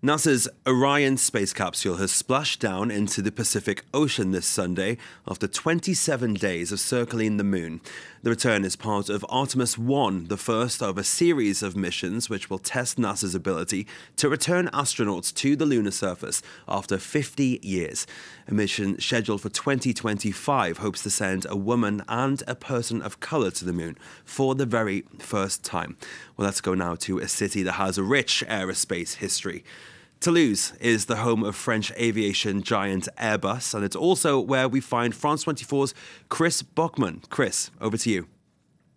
NASA's Orion space capsule has splashed down into the Pacific Ocean this Sunday after 27 days of circling the moon. The return is part of Artemis 1, the first of a series of missions which will test NASA's ability to return astronauts to the lunar surface after 50 years. A mission scheduled for 2025 hopes to send a woman and a person of colour to the moon for the very first time. Well, let's go now to a city that has a rich aerospace history. Toulouse is the home of French aviation giant Airbus, and it's also where we find France 24's Chris Bockman. Chris, over to you.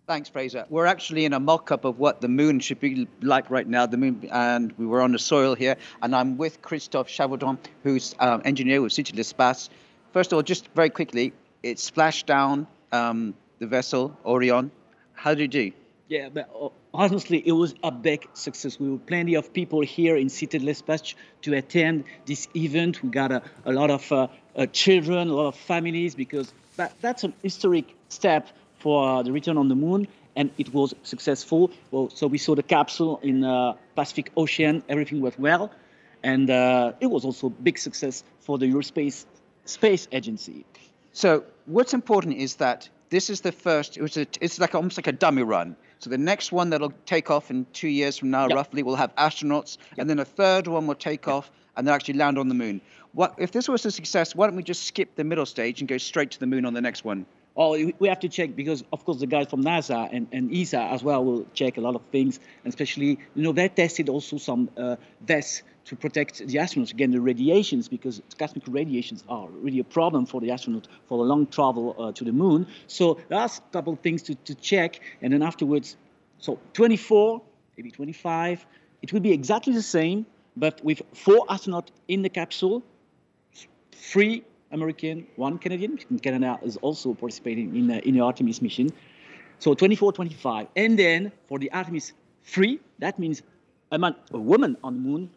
Thanks, Fraser. We're actually in a mock-up of what the moon should be like right now. The moon, and we were on the soil here, and I'm with Christophe Chavaudon, who's um, engineer with Cité de l'Espace. First of all, just very quickly, it splashed down um, the vessel Orion. How did you do? Yeah, but uh, honestly, it was a big success. We were plenty of people here in Cité de l'Espace to attend this event. We got a, a lot of uh, uh, children, a lot of families, because that, that's an historic step for uh, the return on the moon, and it was successful. Well, so we saw the capsule in the uh, Pacific Ocean. Everything went well, and uh, it was also a big success for the European Space Agency. So what's important is that this is the first. It was a, it's like almost like a dummy run. So the next one that'll take off in two years from now, yep. roughly, will have astronauts, yep. and then a third one will take off and they'll actually land on the moon. What if this was a success? Why don't we just skip the middle stage and go straight to the moon on the next one? Oh, we have to check because, of course, the guys from NASA and, and ESA as well will check a lot of things, and especially, you know, they tested also some uh, vests to protect the astronauts against the radiations because cosmic radiations are really a problem for the astronaut for the long travel uh, to the moon. So that's a couple of things to, to check, and then afterwards, so 24, maybe 25, it will be exactly the same, but with four astronauts in the capsule, three American, one Canadian. Canada is also participating in, uh, in the Artemis mission. So 24, 25. And then for the Artemis 3, that means a, man, a woman on the moon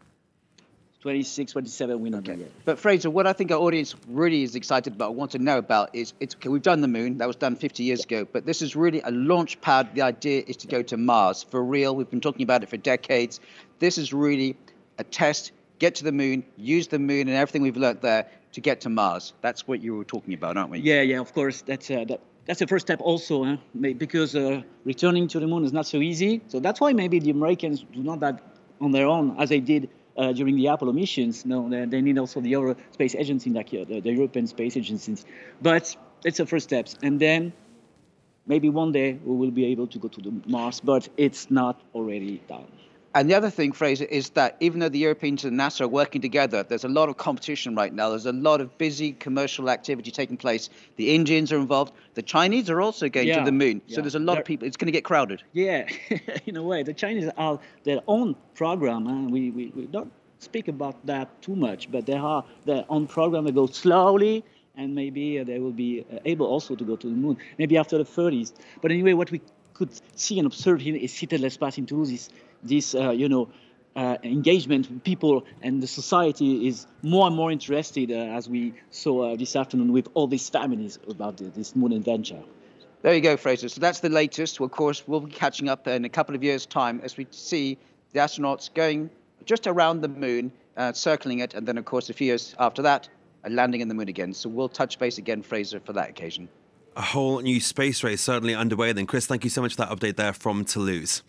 26, 27, we're not okay. yet. But Fraser, what I think our audience really is excited about, want to know about, is it's okay, we've done the moon, that was done 50 years yeah. ago, but this is really a launch pad. The idea is to go to Mars for real. We've been talking about it for decades. This is really a test. Get to the moon, use the moon and everything we've learned there to get to Mars. That's what you were talking about, aren't we? Yeah, yeah, of course. That's uh, that, that's the first step also, huh? because uh, returning to the moon is not so easy. So that's why maybe the Americans do not that on their own as they did uh, during the Apollo missions. No, they, they, need also the other space agencies, like uh, the, the European space agencies. But it's the first steps, and then maybe one day we will be able to go to the Mars, but it's not already done. And the other thing, Fraser, is that even though the Europeans and NASA are working together, there's a lot of competition right now. There's a lot of busy commercial activity taking place. The Indians are involved. The Chinese are also going yeah, to the moon. Yeah. So there's a lot They're, of people. It's going to get crowded. Yeah, in a way. The Chinese are their own program. and We, we, we don't speak about that too much, but they are their own program. They go slowly and maybe uh, they will be uh, able also to go to the moon, maybe after the 30s. But anyway, what we could see and observe is Cité de l'Espace in Toulouse is this, uh, you know, uh, engagement with people and the society is more and more interested, uh, as we saw uh, this afternoon with all these families about the, this moon adventure. There you go, Fraser. So that's the latest. Well, of course, we'll be catching up in a couple of years' time as we see the astronauts going just around the moon, uh, circling it, and then, of course, a few years after that, landing in the moon again. So we'll touch base again, Fraser, for that occasion a whole new space race certainly underway then. Chris, thank you so much for that update there from Toulouse.